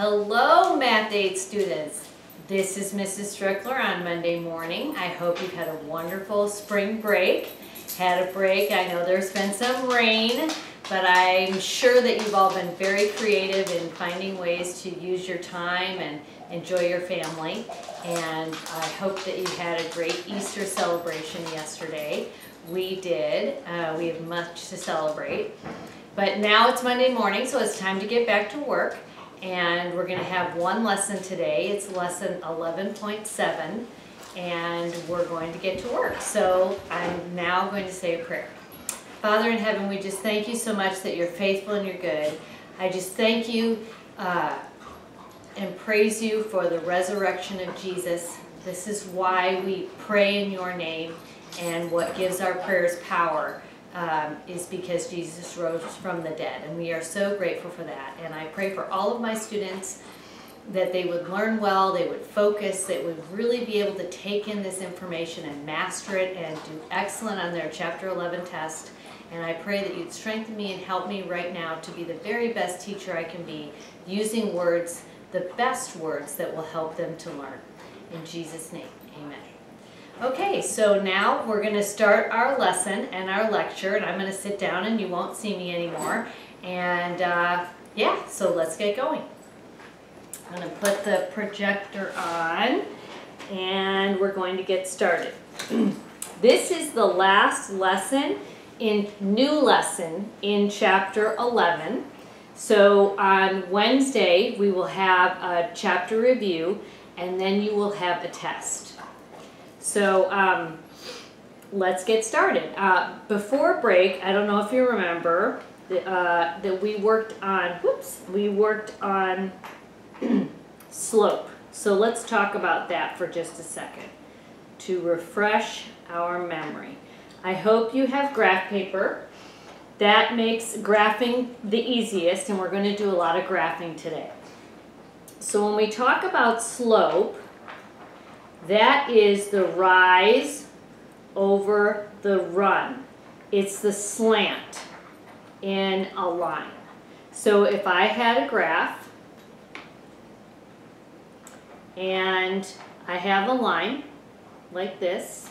Hello, Math 8 students. This is Mrs. Strickler on Monday morning. I hope you've had a wonderful spring break. Had a break. I know there's been some rain, but I'm sure that you've all been very creative in finding ways to use your time and enjoy your family. And I hope that you had a great Easter celebration yesterday. We did. Uh, we have much to celebrate. But now it's Monday morning, so it's time to get back to work. And we're going to have one lesson today. It's lesson 11.7. And we're going to get to work. So I'm now going to say a prayer. Father in heaven, we just thank you so much that you're faithful and you're good. I just thank you uh, and praise you for the resurrection of Jesus. This is why we pray in your name, and what gives our prayers power um, is because Jesus rose from the dead, and we are so grateful for that. And I pray for all of my students that they would learn well, they would focus, they would really be able to take in this information and master it and do excellent on their Chapter 11 test. And I pray that you'd strengthen me and help me right now to be the very best teacher I can be, using words, the best words that will help them to learn. In Jesus' name, amen. Okay, so now we're going to start our lesson and our lecture, and I'm going to sit down and you won't see me anymore. And uh, yeah, so let's get going. I'm going to put the projector on, and we're going to get started. this is the last lesson in new lesson in chapter 11. So on Wednesday, we will have a chapter review, and then you will have a test. So um, let's get started. Uh, before break, I don't know if you remember, uh, that we worked on, whoops, we worked on slope. So let's talk about that for just a second to refresh our memory. I hope you have graph paper. That makes graphing the easiest, and we're going to do a lot of graphing today. So when we talk about slope, that is the rise over the run. It's the slant in a line. So if I had a graph and I have a line like this,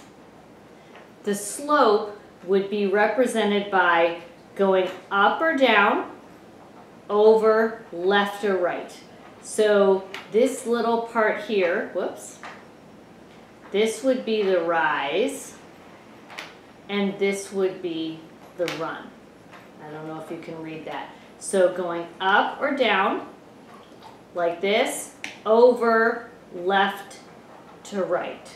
the slope would be represented by going up or down, over, left or right. So this little part here, whoops, this would be the rise, and this would be the run. I don't know if you can read that. So going up or down, like this, over, left to right.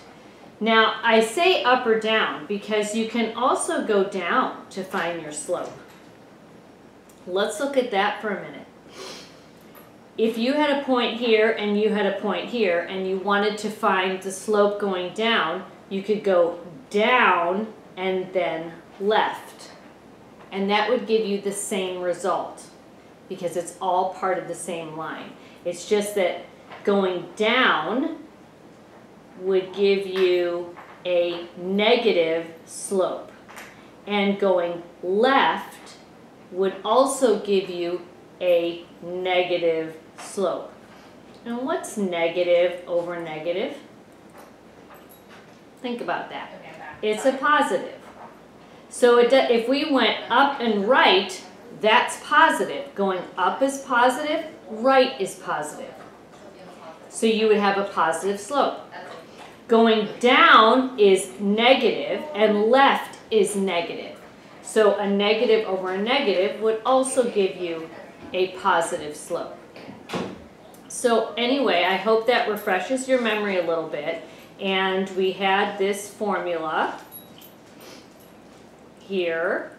Now, I say up or down because you can also go down to find your slope. Let's look at that for a minute. If you had a point here and you had a point here and you wanted to find the slope going down, you could go down and then left. And that would give you the same result because it's all part of the same line. It's just that going down would give you a negative slope. And going left would also give you a negative slope. And what's negative over negative? Think about that. It's a positive. So it, if we went up and right, that's positive. Going up is positive, right is positive. So you would have a positive slope. Going down is negative and left is negative. So a negative over a negative would also give you a positive slope. So anyway, I hope that refreshes your memory a little bit. And we had this formula here.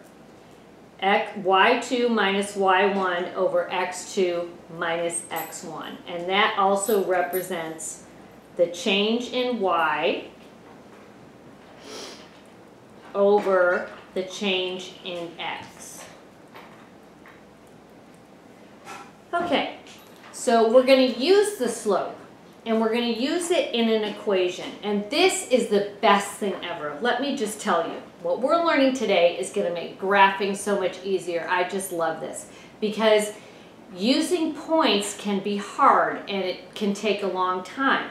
y2 minus y1 over x2 minus x1. And that also represents the change in y over the change in x. Okay, so we're going to use the slope and we're going to use it in an equation. And this is the best thing ever. Let me just tell you, what we're learning today is going to make graphing so much easier. I just love this because using points can be hard and it can take a long time.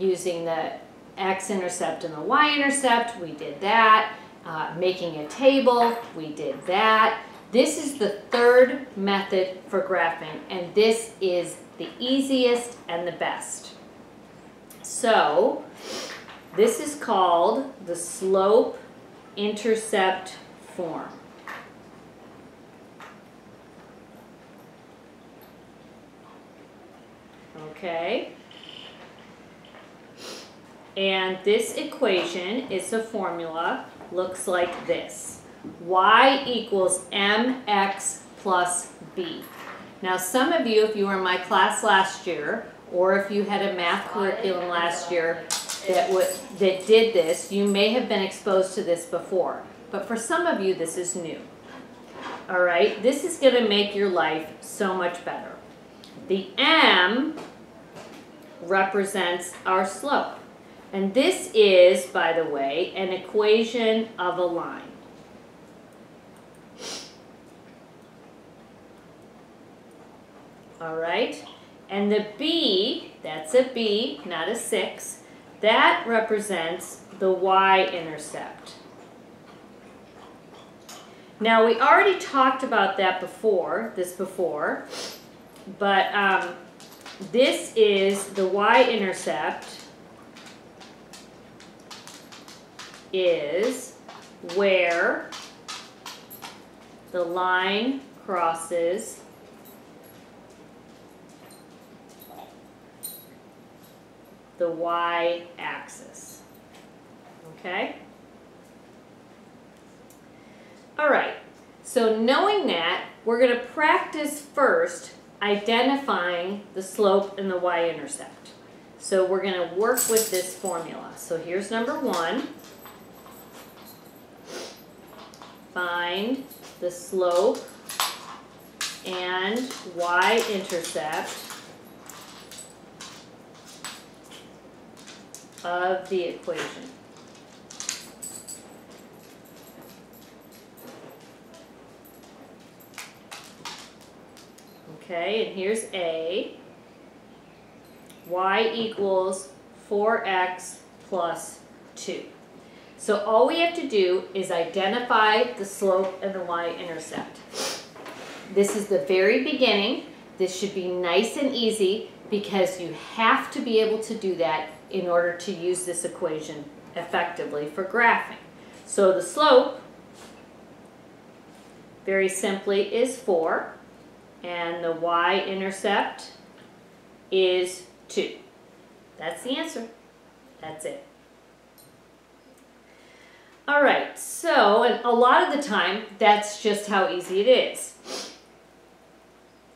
Using the x-intercept and the y-intercept, we did that. Uh, making a table, we did that. This is the third method for graphing, and this is the easiest and the best. So, this is called the slope-intercept form. Okay? And this equation is a formula, looks like this. Y equals mx plus b. Now some of you, if you were in my class last year, or if you had a math curriculum last year that, that did this, you may have been exposed to this before. But for some of you, this is new. All right, this is going to make your life so much better. The m represents our slope. And this is, by the way, an equation of a line. All right, and the B, that's a B, not a 6, that represents the y-intercept. Now, we already talked about that before, this before, but um, this is the y-intercept is where the line crosses the y-axis. Okay? All right, so knowing that, we're going to practice first identifying the slope and the y-intercept. So we're going to work with this formula. So here's number one. Find the slope and y-intercept of the equation. Okay, and here's A. y equals 4x plus 2. So all we have to do is identify the slope and the y-intercept. This is the very beginning. This should be nice and easy because you have to be able to do that in order to use this equation effectively for graphing. So the slope, very simply, is 4 and the y-intercept is 2. That's the answer. That's it. All right, so and a lot of the time, that's just how easy it is.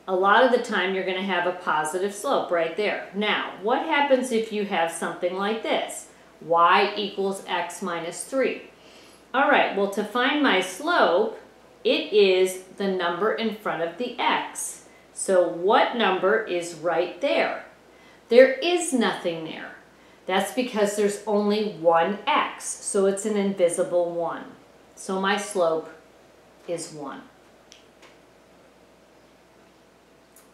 A lot of the time, you're going to have a positive slope right there. Now, what happens if you have something like this? y equals x minus 3. All right, well, to find my slope, it is the number in front of the x. So what number is right there? There is nothing there. That's because there's only one x, so it's an invisible 1. So my slope is 1.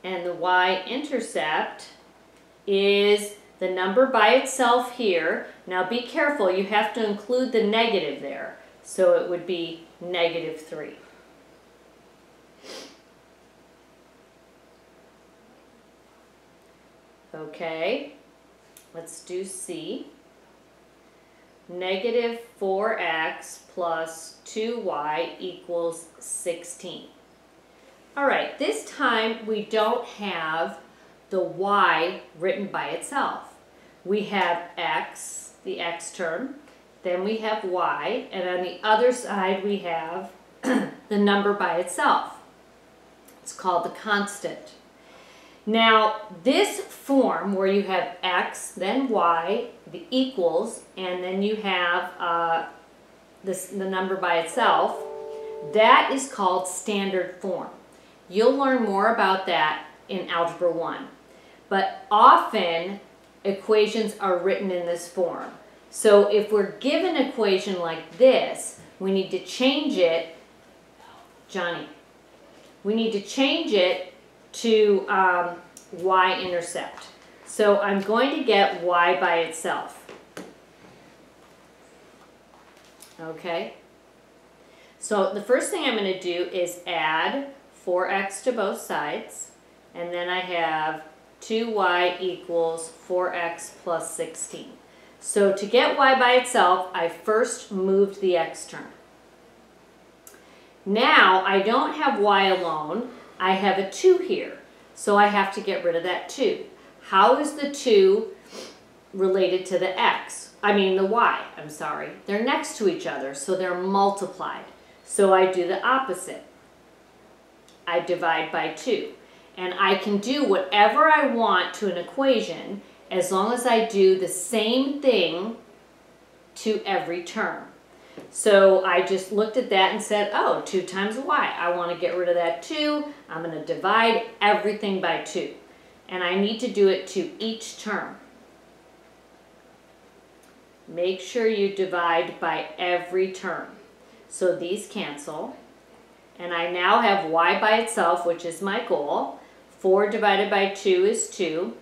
And the y-intercept is the number by itself here. Now be careful, you have to include the negative there. So it would be negative 3. Okay, let's do C. Negative 4x plus 2y equals 16. All right, this time we don't have the y written by itself. We have x, the x term, then we have y, and on the other side we have the number by itself. It's called the constant. Now, this form where you have x, then y, the equals, and then you have uh, this, the number by itself, that is called standard form. You'll learn more about that in Algebra 1. But often, equations are written in this form. So if we're given an equation like this, we need to change it, Johnny, we need to change it to um, y-intercept. So I'm going to get y by itself. Okay? So the first thing I'm going to do is add 4x to both sides. And then I have 2y equals 4x plus 16. So to get y by itself, I first moved the x term. Now I don't have y alone, I have a 2 here. So I have to get rid of that 2. How is the 2 related to the x? I mean the y, I'm sorry. They're next to each other, so they're multiplied. So I do the opposite. I divide by 2. And I can do whatever I want to an equation as long as I do the same thing to every term. So I just looked at that and said, oh, 2 times y. I want to get rid of that 2. I'm going to divide everything by 2. And I need to do it to each term. Make sure you divide by every term. So these cancel. And I now have y by itself, which is my goal. 4 divided by 2 is 2.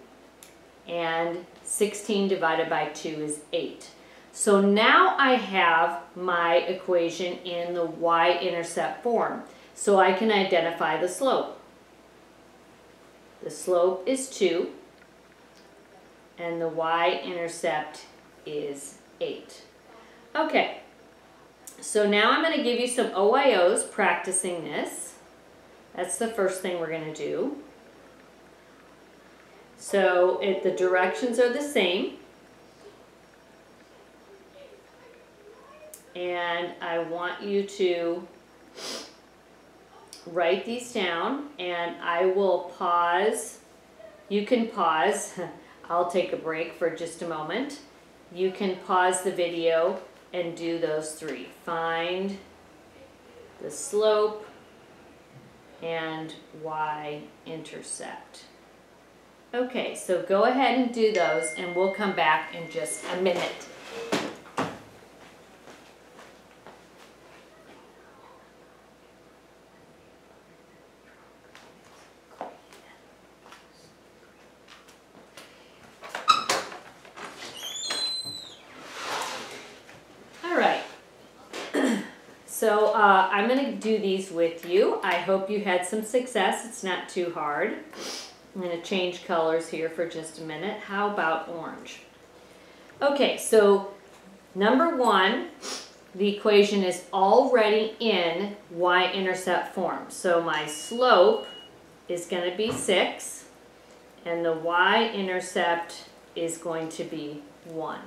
And 16 divided by 2 is 8. So now I have my equation in the y-intercept form. So I can identify the slope. The slope is 2 and the y-intercept is 8. Okay, so now I'm going to give you some OIOs practicing this. That's the first thing we're going to do. So it, the directions are the same. And I want you to write these down and I will pause. You can pause. I'll take a break for just a moment. You can pause the video and do those three. Find the slope and y-intercept. Okay, so go ahead and do those and we'll come back in just a minute. So uh, I'm going to do these with you. I hope you had some success. It's not too hard. I'm going to change colors here for just a minute. How about orange? Okay, so number one, the equation is already in y-intercept form. So my slope is going to be 6, and the y-intercept is going to be 1.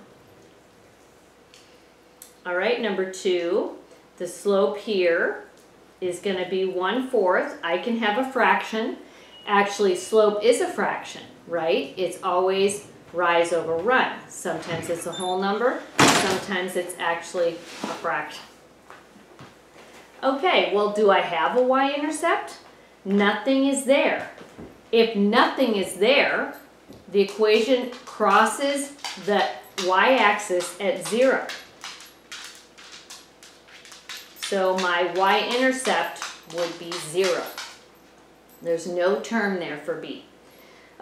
All right, number two, the slope here is going to be 1 fourth. I can have a fraction. Actually, slope is a fraction, right? It's always rise over run. Sometimes it's a whole number. Sometimes it's actually a fraction. Okay, well, do I have a y-intercept? Nothing is there. If nothing is there, the equation crosses the y-axis at 0. So my y-intercept would be 0. There's no term there for b.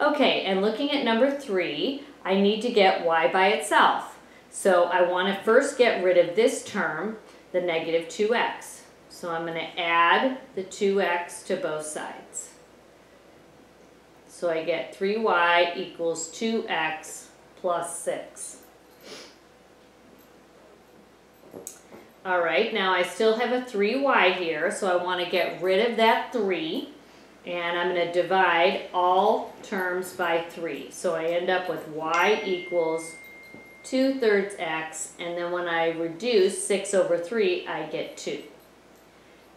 Okay, and looking at number 3, I need to get y by itself. So I want to first get rid of this term, the negative 2x. So I'm going to add the 2x to both sides. So I get 3y equals 2x plus 6. All right, now I still have a 3y here, so I want to get rid of that 3. And I'm going to divide all terms by 3. So I end up with y equals 2 thirds x, and then when I reduce 6 over 3, I get 2.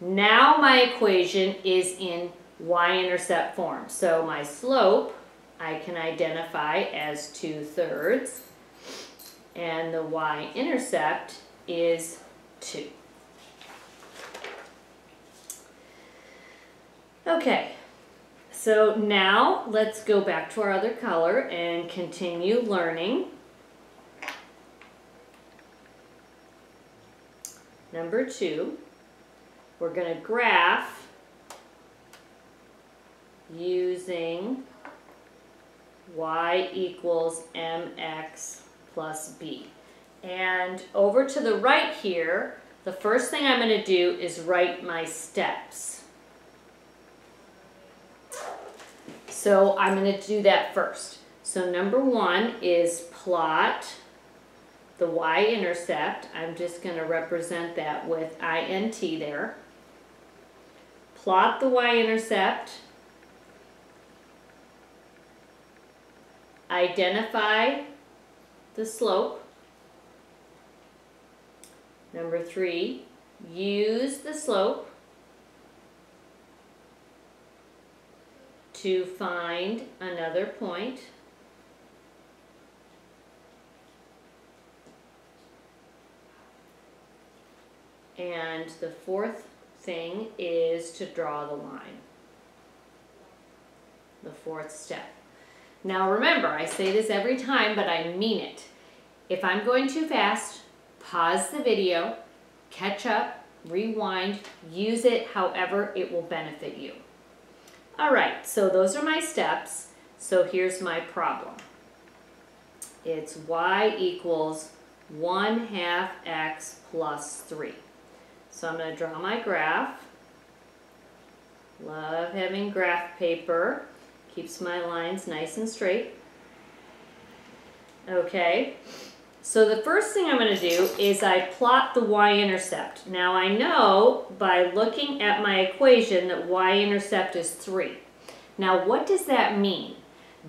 Now my equation is in y-intercept form. So my slope I can identify as 2 thirds, and the y-intercept is 2. Okay, so now let's go back to our other color and continue learning. Number two, we're going to graph using y equals mx plus b. And over to the right here, the first thing I'm going to do is write my steps. So I'm going to do that first. So number one is plot the y-intercept. I'm just going to represent that with int there. Plot the y-intercept. Identify the slope. Number three, use the slope to find another point. And the fourth thing is to draw the line. The fourth step. Now remember, I say this every time, but I mean it. If I'm going too fast, pause the video, catch up, rewind, use it however it will benefit you. All right, so those are my steps. So here's my problem. It's y equals 1 half x plus 3. So I'm going to draw my graph. Love having graph paper. Keeps my lines nice and straight. Okay, so the first thing I'm going to do is I plot the y-intercept. Now I know by looking at my equation that y-intercept is 3. Now what does that mean?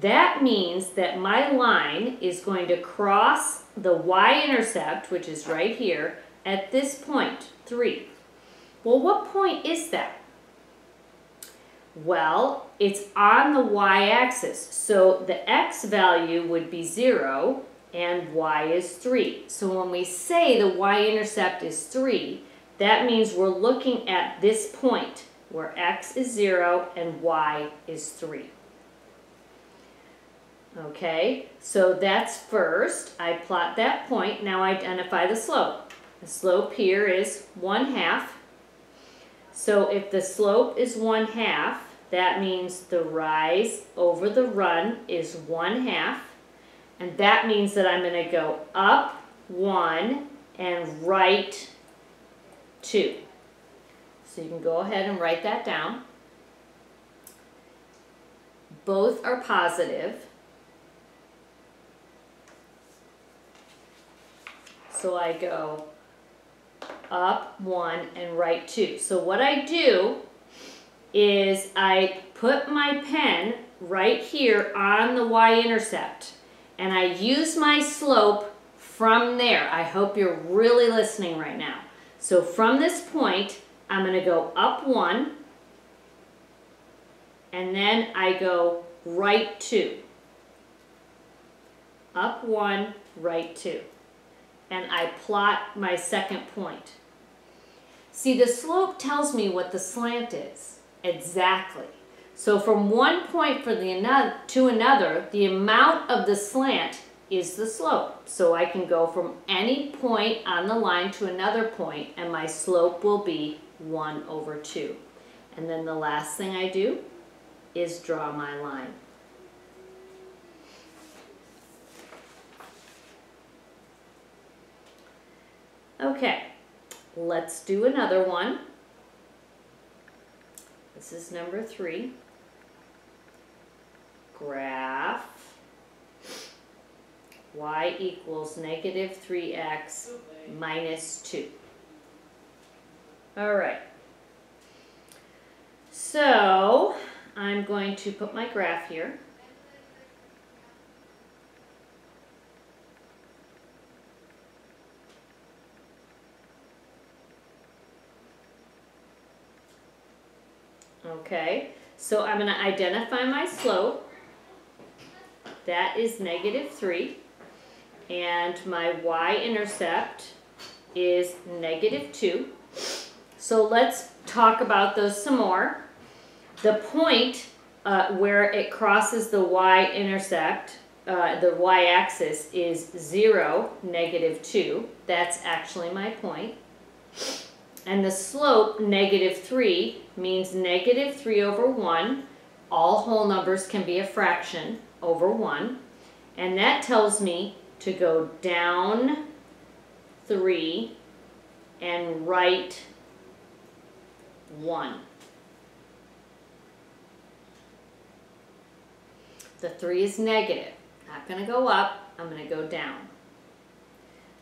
That means that my line is going to cross the y-intercept, which is right here, at this point, 3. Well, what point is that? Well, it's on the y-axis, so the x value would be 0 and y is 3. So when we say the y-intercept is 3, that means we're looking at this point where x is 0 and y is 3. Okay, so that's first. I plot that point. Now identify the slope. The slope here is 1 half. So if the slope is 1 half, that means the rise over the run is 1 half. And that means that I'm going to go up 1 and right 2. So you can go ahead and write that down. Both are positive. So I go up one and right two. So what I do is I put my pen right here on the y-intercept and I use my slope from there. I hope you're really listening right now. So from this point, I'm going to go up one and then I go right two. Up one, right two and I plot my second point. See, the slope tells me what the slant is, exactly. So from one point for the another, to another, the amount of the slant is the slope. So I can go from any point on the line to another point, and my slope will be 1 over 2. And then the last thing I do is draw my line. Okay, let's do another one. This is number three. Graph y equals negative 3x minus 2. All right. So I'm going to put my graph here. Okay, so I'm going to identify my slope. That is negative 3. And my y-intercept is negative 2. So let's talk about those some more. The point uh, where it crosses the y-intercept, uh, the y-axis, is 0, negative 2. That's actually my point. And the slope, negative 3, means negative 3 over 1 all whole numbers can be a fraction over 1. And that tells me to go down 3 and right 1. The 3 is negative. Not going to go up, I'm going to go down.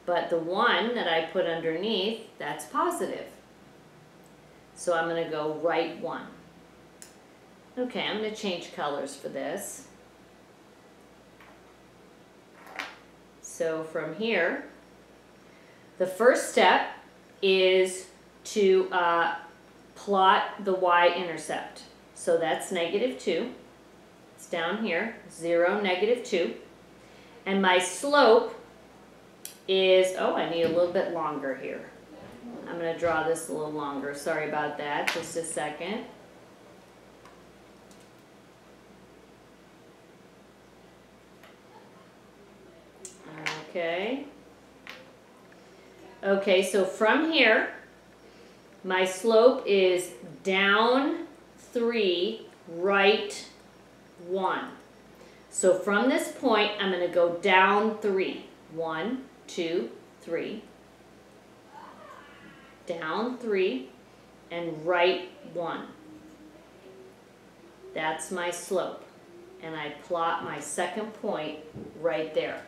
But the 1 that I put underneath, that's positive. So I'm going to go right 1. Okay, I'm going to change colors for this. So from here, the first step is to uh, plot the y-intercept. So that's negative 2. It's down here, 0, negative 2. And my slope is, oh, I need a little bit longer here. I'm going to draw this a little longer. Sorry about that. Just a second. Okay. Okay, so from here, my slope is down 3, right 1. So from this point, I'm going to go down 3. 1, 2, 3. Down 3 and right 1. That's my slope. And I plot my second point right there.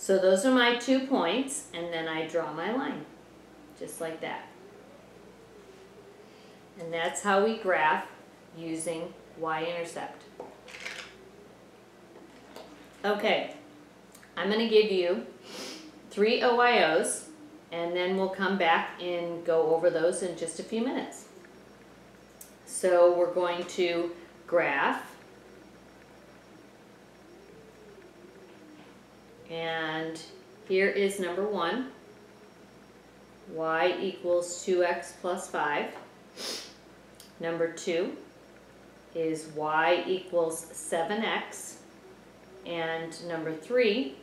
So those are my two points, and then I draw my line, just like that. And that's how we graph using y-intercept. Okay, I'm going to give you three OIOs, and then we'll come back and go over those in just a few minutes. So we're going to graph And here is number one. y equals 2x plus 5. Number two is y equals 7x. And number three,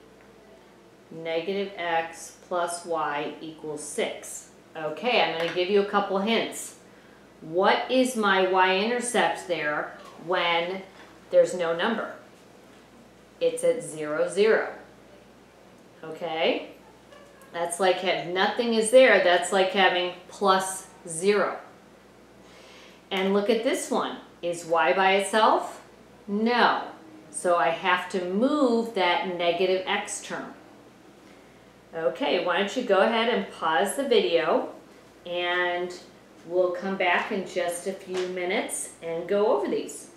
negative x plus y equals 6. Okay, I'm going to give you a couple hints. What is my y-intercept there when there's no number? It's at 0, 0 okay? That's like nothing is there, that's like having plus zero. And look at this one. Is y by itself? No. So I have to move that negative x term. Okay, why don't you go ahead and pause the video and we'll come back in just a few minutes and go over these.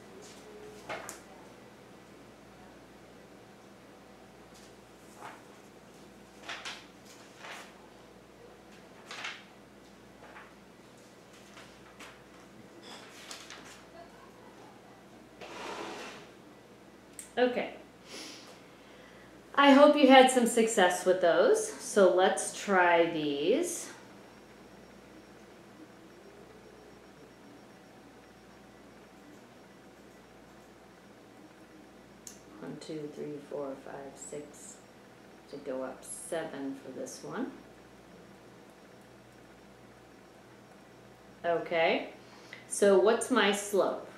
Okay. I hope you had some success with those. So let's try these. One, two, three, four, five, six, to go up seven for this one. Okay, so what's my slope?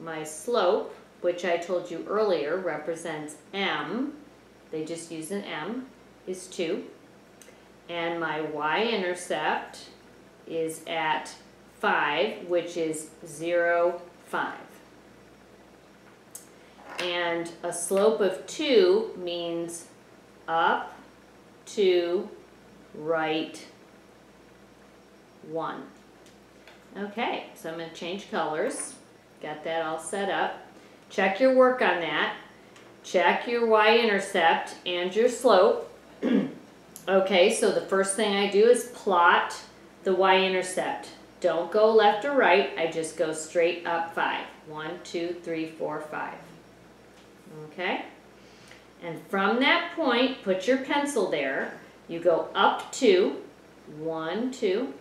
My slope which I told you earlier represents m, they just use an m, is 2. And my y-intercept is at 5, which is 0, 5. And a slope of 2 means up, 2, right, 1. Okay, so I'm going to change colors. Got that all set up. Check your work on that. Check your y-intercept and your slope. okay, so the first thing I do is plot the y-intercept. Don't go left or right, I just go straight up five. One, two, three, four, five. Okay? And from that point, put your pencil there. You go up two, one, two,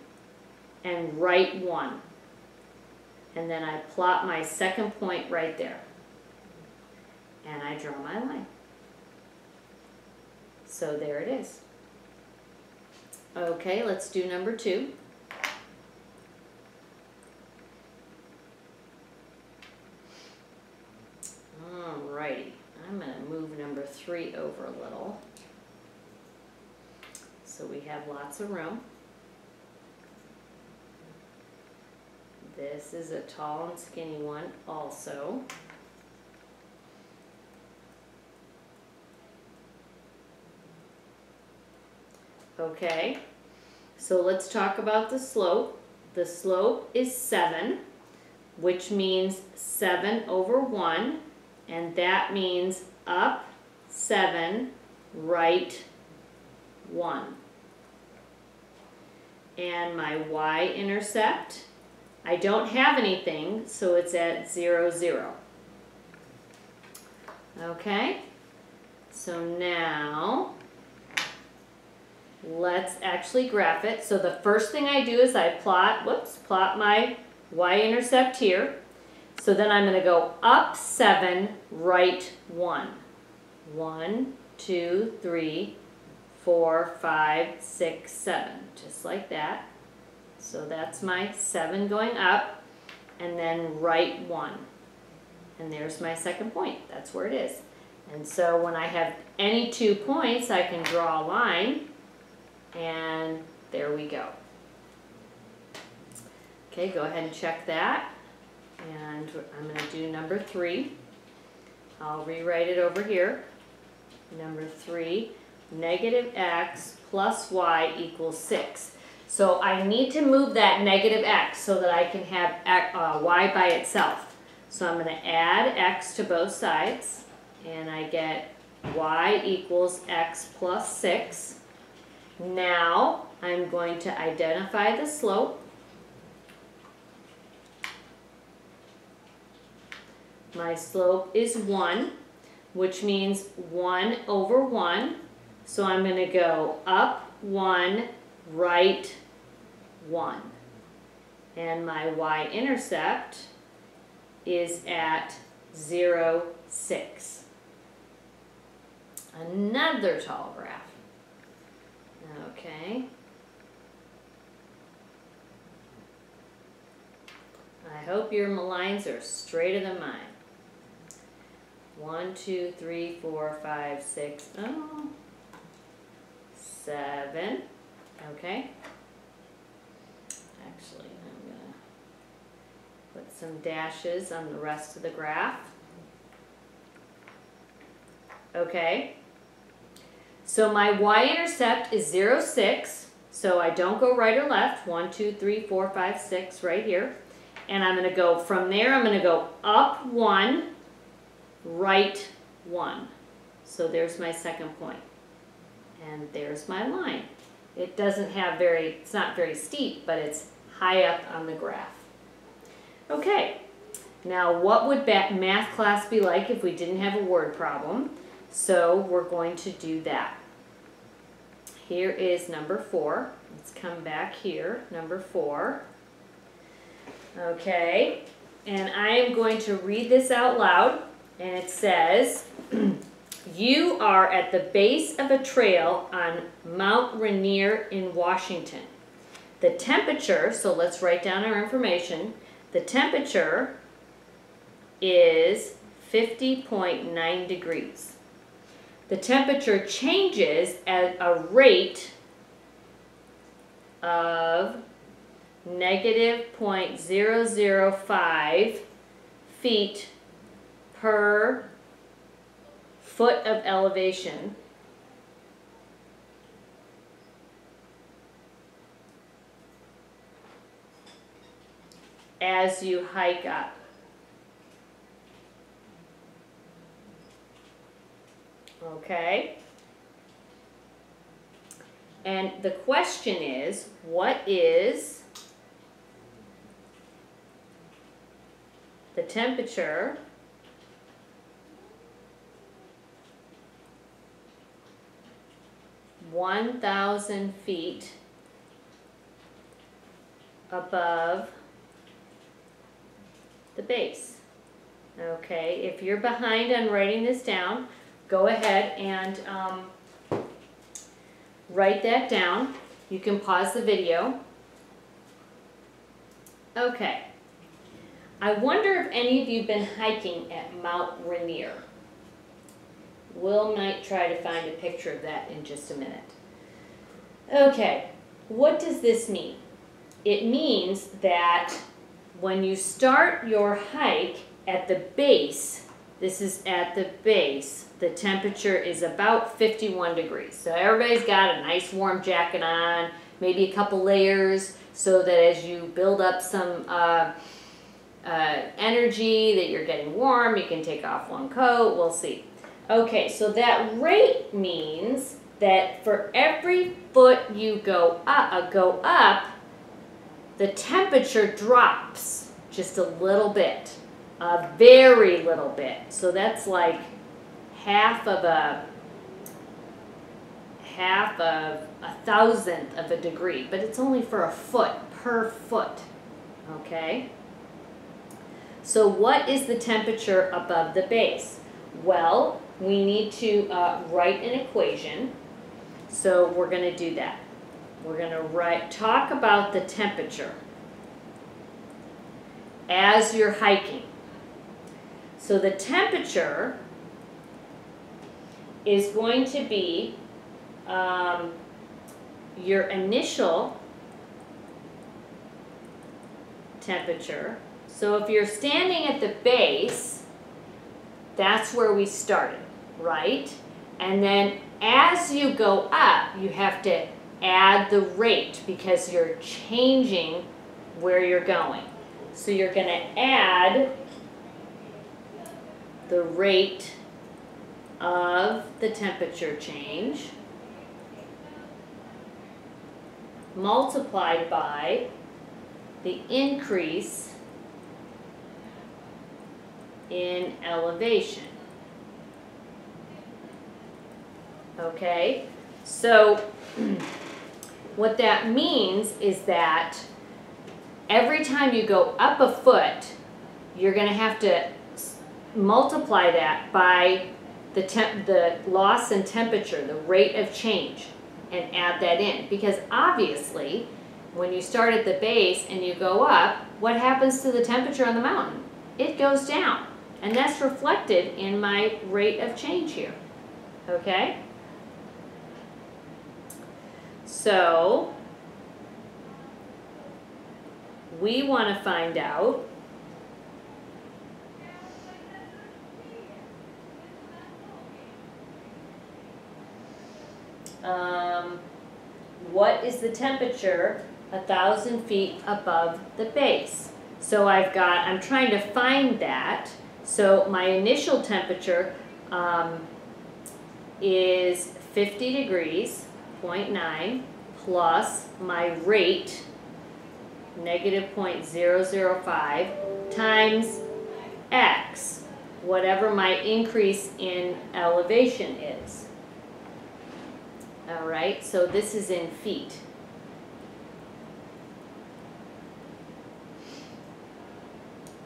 and right one. And then I plot my second point right there and I draw my line. So there it is. Okay, let's do number two. Alrighty, I'm going to move number three over a little. So we have lots of room. This is a tall and skinny one also. Okay, so let's talk about the slope. The slope is 7, which means 7 over 1, and that means up 7, right 1. And my y-intercept, I don't have anything, so it's at 0, 0. Okay, so now let's actually graph it. So the first thing I do is I plot, whoops, plot my y-intercept here. So then I'm going to go up 7, right 1. 1, 2, 3, 4, 5, 6, 7. Just like that. So that's my 7 going up, and then right 1. And there's my second point. That's where it is. And so when I have any two points, I can draw a line and there we go. Okay, go ahead and check that. And I'm going to do number three. I'll rewrite it over here. Number three, negative x plus y equals 6. So I need to move that negative x so that I can have uh, y by itself. So I'm going to add x to both sides, and I get y equals x plus 6. Now I'm going to identify the slope. My slope is 1, which means 1 over 1. So I'm going to go up 1, right 1. And my y-intercept is at 0, 6. Another tall graph. Okay. I hope your lines are straighter than mine. One, two, three, four, five, six, oh, seven. Okay. Actually, I'm going to put some dashes on the rest of the graph. Okay. So my y-intercept is 0, 6. So I don't go right or left. 1, 2, 3, 4, 5, 6 right here. And I'm going to go from there, I'm going to go up 1, right 1. So there's my second point. And there's my line. It doesn't have very, it's not very steep, but it's high up on the graph. Okay, now what would math class be like if we didn't have a word problem? So we're going to do that. Here is number four. Let's come back here, number four. Okay, and I am going to read this out loud, and it says, You are at the base of a trail on Mount Rainier in Washington. The temperature, so let's write down our information. The temperature is 50.9 degrees. The temperature changes at a rate of negative 0.005 feet per foot of elevation as you hike up. Okay? And the question is, what is the temperature one thousand feet above the base. Okay, if you're behind on writing this down, go ahead and um, write that down. You can pause the video. Okay. I wonder if any of you have been hiking at Mount Rainier. We'll might try to find a picture of that in just a minute. Okay, what does this mean? It means that when you start your hike at the base, this is at the base, the temperature is about 51 degrees. So everybody's got a nice warm jacket on, maybe a couple layers, so that as you build up some uh, uh, energy, that you're getting warm, you can take off one coat, we'll see. Okay, so that rate means that for every foot you go up, uh, go up, the temperature drops just a little bit, a very little bit. So that's like half of a half of a thousandth of a degree, but it's only for a foot per foot. Okay? So what is the temperature above the base? Well, we need to uh, write an equation. So we're going to do that. We're going to write talk about the temperature as you're hiking. So the temperature is going to be um, your initial temperature. So if you're standing at the base, that's where we started, right? And then as you go up, you have to add the rate because you're changing where you're going. So you're going to add the rate of the temperature change multiplied by the increase in elevation. Okay, so what that means is that every time you go up a foot, you're going to have to multiply that by the, temp the loss in temperature, the rate of change, and add that in. Because obviously, when you start at the base and you go up, what happens to the temperature on the mountain? It goes down. And that's reflected in my rate of change here. Okay? So, we want to find out um, what is the temperature a thousand feet above the base. So I've got, I'm trying to find that. So my initial temperature um, is 50 degrees, 0.9, plus my rate, negative 0.005, times x, whatever my increase in elevation is. All right, so this is in feet.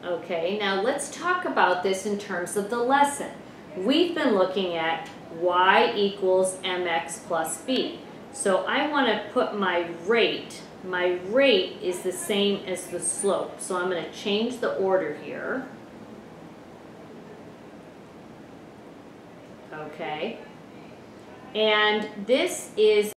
Okay, now let's talk about this in terms of the lesson. We've been looking at y equals mx plus b. So I want to put my rate, my rate is the same as the slope. So I'm going to change the order here. Okay. And this is